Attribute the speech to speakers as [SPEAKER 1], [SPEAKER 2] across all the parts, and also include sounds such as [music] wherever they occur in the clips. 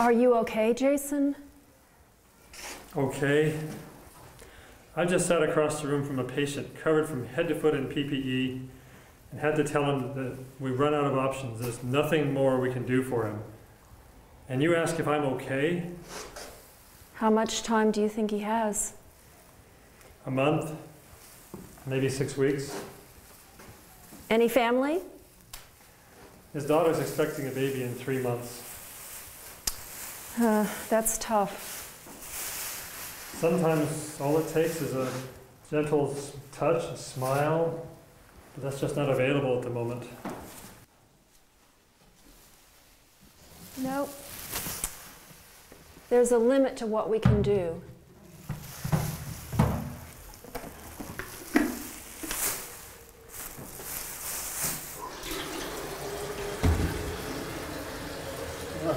[SPEAKER 1] Are you okay, Jason?
[SPEAKER 2] Okay. I just sat across the room from a patient covered from head to foot in PPE and had to tell him that we've run out of options. There's nothing more we can do for him. And you ask if I'm okay?
[SPEAKER 1] How much time do you think he has?
[SPEAKER 2] A month? Maybe six weeks?
[SPEAKER 1] Any family?
[SPEAKER 2] His daughter's expecting a baby in three months.
[SPEAKER 1] Uh, that's tough.
[SPEAKER 2] Sometimes all it takes is a gentle touch, a smile, but that's just not available at the moment.
[SPEAKER 1] No. There's a limit to what we can do.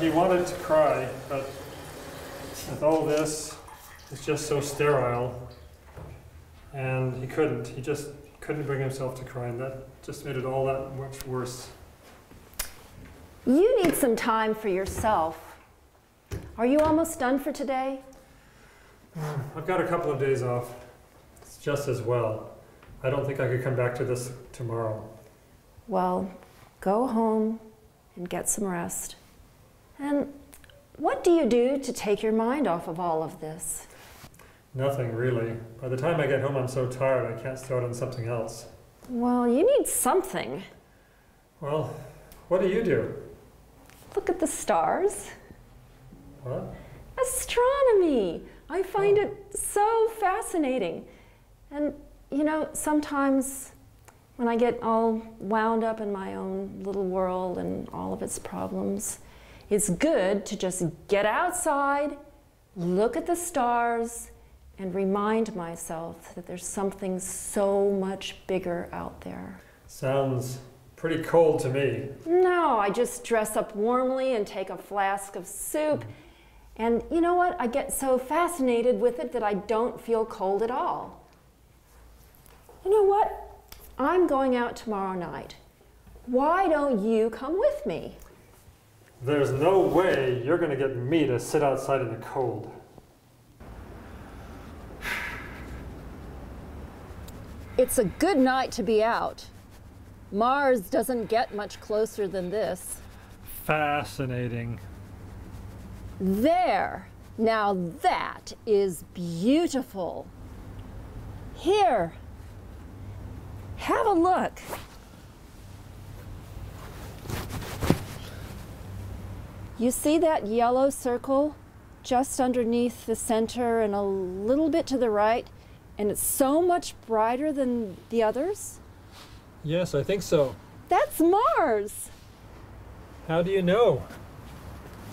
[SPEAKER 2] He wanted to cry, but with all this, it's just so sterile. And he couldn't. He just couldn't bring himself to cry, and that just made it all that much worse.
[SPEAKER 1] You need some time for yourself. Are you almost done for today? [sighs]
[SPEAKER 2] I've got a couple of days off. It's just as well. I don't think I could come back to this tomorrow.
[SPEAKER 1] Well, go home and get some rest. And what do you do to take your mind off of all of this?
[SPEAKER 2] Nothing really. By the time I get home, I'm so tired I can't start on something else.
[SPEAKER 1] Well, you need something.
[SPEAKER 2] Well, what do you do?
[SPEAKER 1] Look at the stars.
[SPEAKER 2] What?
[SPEAKER 1] Astronomy. I find oh. it so fascinating. And, you know, sometimes when I get all wound up in my own little world and all of its problems, it's good to just get outside, look at the stars, and remind myself that there's something so much bigger out there.
[SPEAKER 2] Sounds pretty cold to me.
[SPEAKER 1] No, I just dress up warmly and take a flask of soup. And you know what? I get so fascinated with it that I don't feel cold at all. You know what? I'm going out tomorrow night. Why don't you come with me?
[SPEAKER 2] There's no way you're going to get me to sit outside in the cold.
[SPEAKER 1] It's a good night to be out. Mars doesn't get much closer than this.
[SPEAKER 2] Fascinating.
[SPEAKER 1] There. Now that is beautiful. Here. Have a look. You see that yellow circle just underneath the center and a little bit to the right? And it's so much brighter than the others?
[SPEAKER 2] Yes, I think so.
[SPEAKER 1] That's Mars!
[SPEAKER 2] How do you know?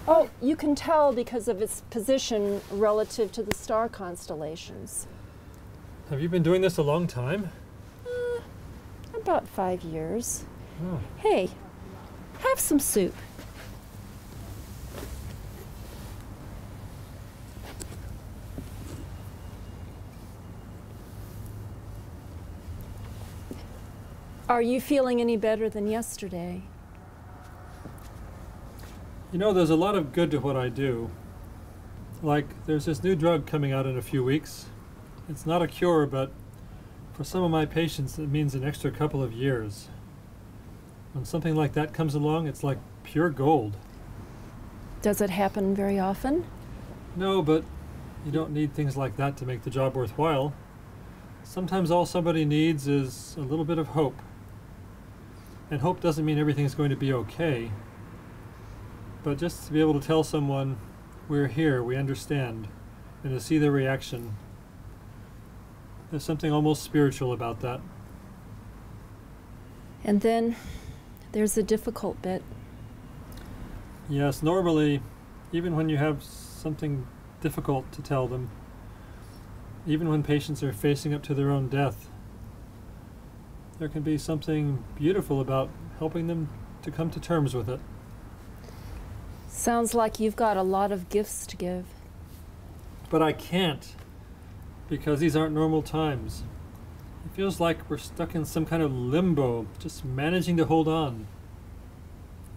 [SPEAKER 1] Oh, you can tell because of its position relative to the star constellations.
[SPEAKER 2] Have you been doing this a long time?
[SPEAKER 1] Uh, about five years.
[SPEAKER 2] Oh.
[SPEAKER 1] Hey, have some soup. Are you feeling any better than yesterday?
[SPEAKER 2] You know, there's a lot of good to what I do. Like, there's this new drug coming out in a few weeks. It's not a cure, but for some of my patients, it means an extra couple of years. When something like that comes along, it's like pure gold.
[SPEAKER 1] Does it happen very often?
[SPEAKER 2] No, but you don't need things like that to make the job worthwhile. Sometimes all somebody needs is a little bit of hope. And hope doesn't mean everything's going to be okay. But just to be able to tell someone, we're here, we understand, and to see their reaction, there's something almost spiritual about that.
[SPEAKER 1] And then there's the difficult bit.
[SPEAKER 2] Yes, normally, even when you have something difficult to tell them, even when patients are facing up to their own death, there can be something beautiful about helping them to come to terms with it.
[SPEAKER 1] Sounds like you've got a lot of gifts to give.
[SPEAKER 2] But I can't, because these aren't normal times. It feels like we're stuck in some kind of limbo, just managing to hold on,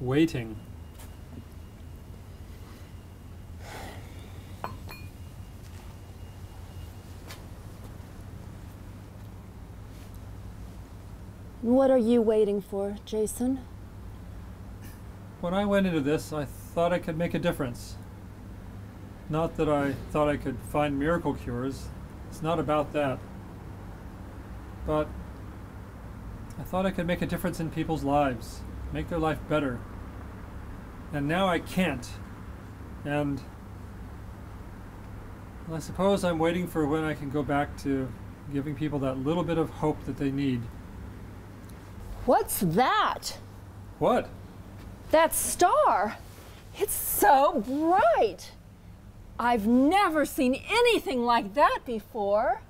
[SPEAKER 2] waiting.
[SPEAKER 1] What are you waiting for, Jason?
[SPEAKER 2] When I went into this, I thought I could make a difference. Not that I thought I could find miracle cures. It's not about that. But I thought I could make a difference in people's lives, make their life better. And now I can't. And I suppose I'm waiting for when I can go back to giving people that little bit of hope that they need.
[SPEAKER 1] What's that?
[SPEAKER 2] What?
[SPEAKER 1] That star. It's so bright. I've never seen anything like that before.